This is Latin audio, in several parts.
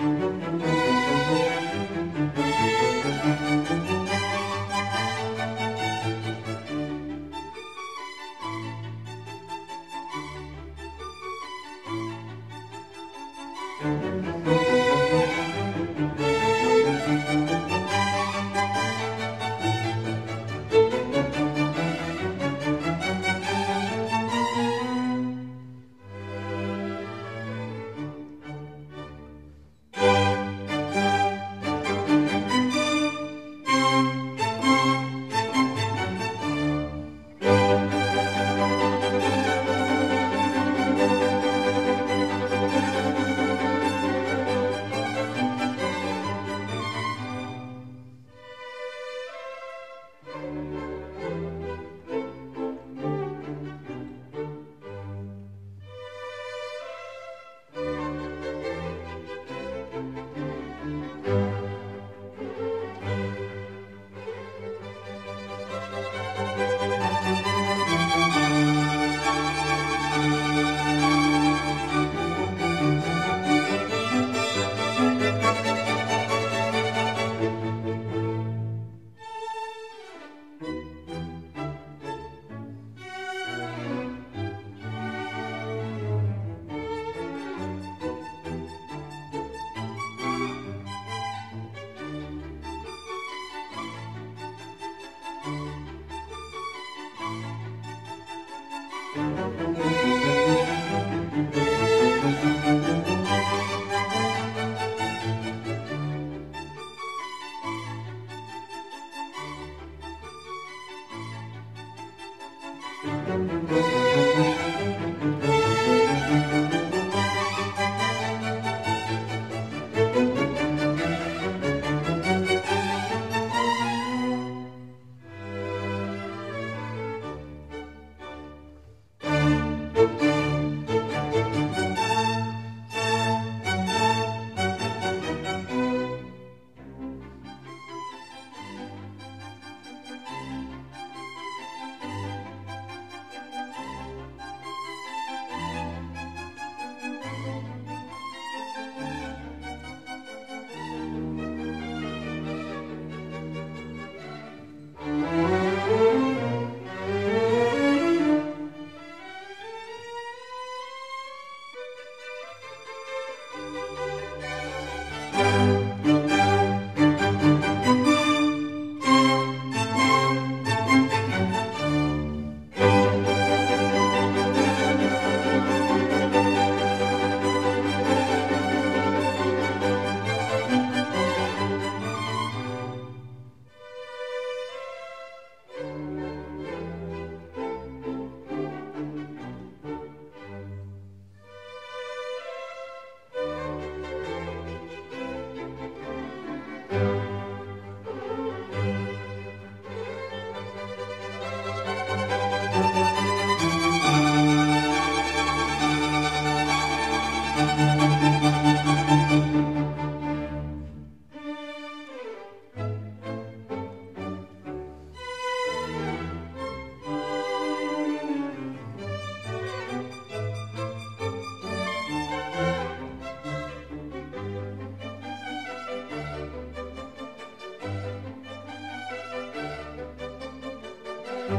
In tempore Thank you.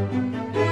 Música